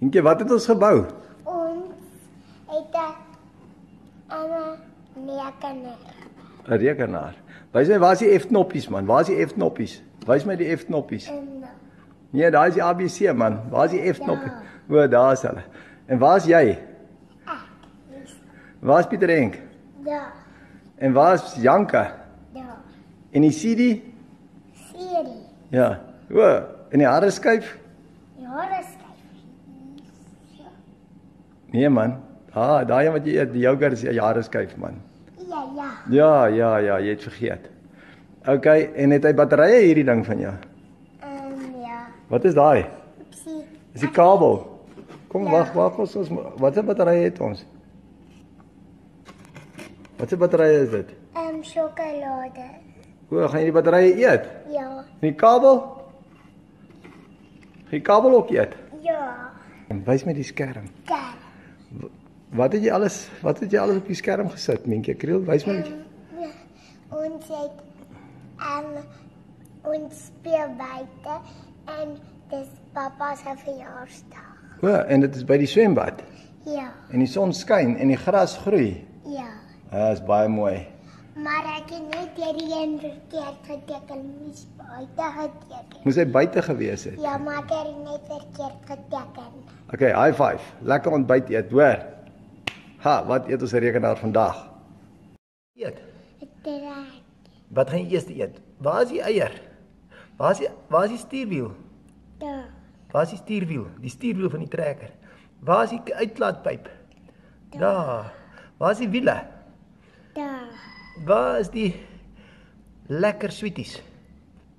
Jy wat het ons gebou? Ons het 'n Meekaner. 'n Rekenaar. Wys my waar is die F-knoppies man? Waar is die F-knoppies? Wys my die F-knoppies. Nee, daar is die ABC man. Waar is die F-knoppie? O, daar is hulle. En waar is jy? Waar is Pieter Henk? da, En waar is Janka? da. En die CD? Siri. Ja. O, en die harde skyf? Jare skryf. Nee man. Ah, daai wat jy eet, die yoghurt is jare skyf man. Ja, ja. Ja, ja, ja, jy het vergeet. OK, en het hy batterye hierdie ding van jou? En ja. Wat is daai? Oepsie. Dis die kabel. Kom Ja. wag, wag ons ons watter batterye het ons? Watter batterye is dit? Ehm sjokolade. O, gaan jy die batterye eet? Ja. En die kabel? Die kabel ook eet. Ja. En wys my die skerm. Daar. Wat het jy alles wat het jy alles op die skerm gesit, Mientjie Kriel? Wys my net. Ons het ehm ons speel buite en dis pappa se verjaarsdag. O, en dit is by die swembad. Ja. En die son skyn en die gras groei. Ja. Dit is baie mooi. Maar ek het net hierdie een verkeerd geteken, mis buite geteken. Moes hy buite gewees het. Ja, maar ek het net verkeerd geteken. Okay, high five. Lekker ontbyt eet, hoor. Ha, wat eet ons rekenaar vandag? Eet. Wat gaan jy eers eet? Waar is die eier? Waar is die waar is die stuurwiel? Daar. Waar is die stuurwiel? Die stuurwiel van die trekker. Waar is die uitlaatpyp? Daar. Waar is die wiele? Daar. Waar is die lekker sweeties?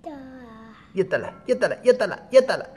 Daar. Eet hulle, eet hulle, eet hulle, eet hulle.